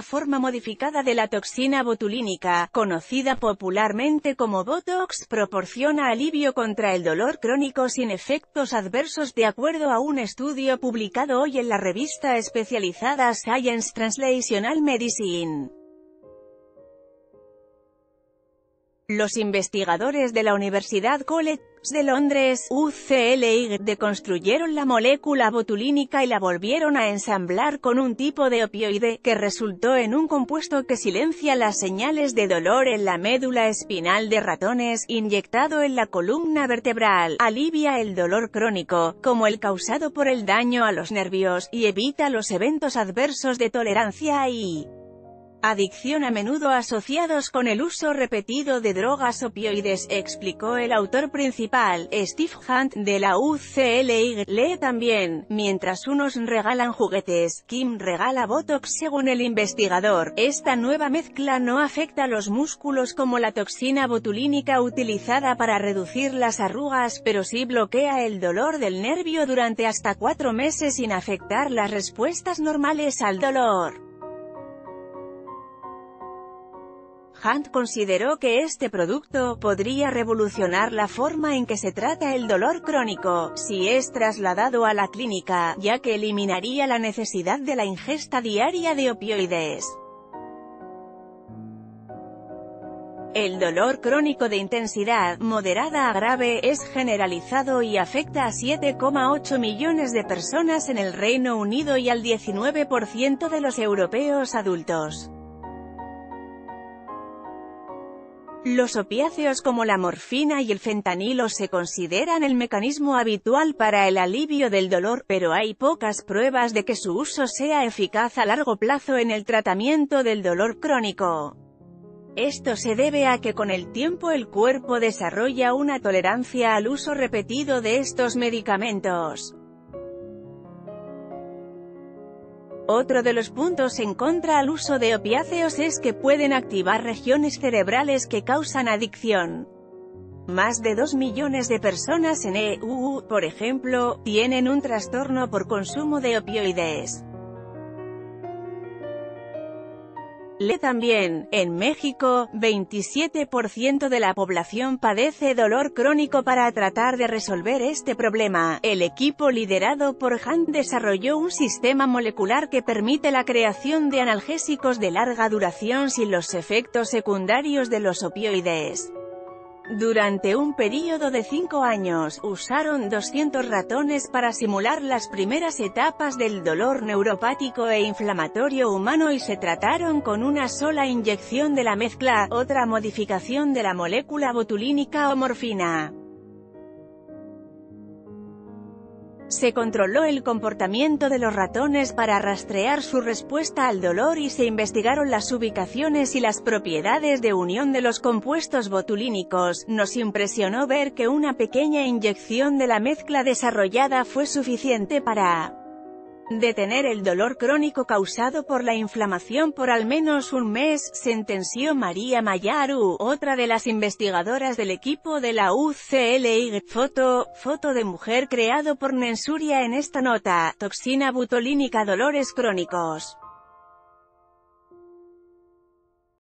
una forma modificada de la toxina botulínica, conocida popularmente como Botox, proporciona alivio contra el dolor crónico sin efectos adversos de acuerdo a un estudio publicado hoy en la revista especializada Science Translational Medicine. Los investigadores de la Universidad College de Londres, UCLY, deconstruyeron la molécula botulínica y la volvieron a ensamblar con un tipo de opioide, que resultó en un compuesto que silencia las señales de dolor en la médula espinal de ratones, inyectado en la columna vertebral, alivia el dolor crónico, como el causado por el daño a los nervios, y evita los eventos adversos de tolerancia y Adicción a menudo asociados con el uso repetido de drogas opioides, explicó el autor principal, Steve Hunt, de la UCLY. Lee también, mientras unos regalan juguetes, Kim regala Botox según el investigador. Esta nueva mezcla no afecta los músculos como la toxina botulínica utilizada para reducir las arrugas, pero sí bloquea el dolor del nervio durante hasta cuatro meses sin afectar las respuestas normales al dolor. Hunt consideró que este producto podría revolucionar la forma en que se trata el dolor crónico, si es trasladado a la clínica, ya que eliminaría la necesidad de la ingesta diaria de opioides. El dolor crónico de intensidad moderada a grave es generalizado y afecta a 7,8 millones de personas en el Reino Unido y al 19% de los europeos adultos. Los opiáceos como la morfina y el fentanilo se consideran el mecanismo habitual para el alivio del dolor, pero hay pocas pruebas de que su uso sea eficaz a largo plazo en el tratamiento del dolor crónico. Esto se debe a que con el tiempo el cuerpo desarrolla una tolerancia al uso repetido de estos medicamentos. Otro de los puntos en contra al uso de opiáceos es que pueden activar regiones cerebrales que causan adicción. Más de 2 millones de personas en EU, por ejemplo, tienen un trastorno por consumo de opioides. Le también, en México, 27% de la población padece dolor crónico para tratar de resolver este problema. El equipo liderado por Hunt desarrolló un sistema molecular que permite la creación de analgésicos de larga duración sin los efectos secundarios de los opioides. Durante un período de cinco años, usaron 200 ratones para simular las primeras etapas del dolor neuropático e inflamatorio humano y se trataron con una sola inyección de la mezcla, otra modificación de la molécula botulínica o morfina. Se controló el comportamiento de los ratones para rastrear su respuesta al dolor y se investigaron las ubicaciones y las propiedades de unión de los compuestos botulínicos. Nos impresionó ver que una pequeña inyección de la mezcla desarrollada fue suficiente para detener el dolor crónico causado por la inflamación por al menos un mes, sentenció María Mayaru, otra de las investigadoras del equipo de la UCLI. Foto, foto de mujer creado por Nensuria en esta nota, toxina butolínica dolores crónicos.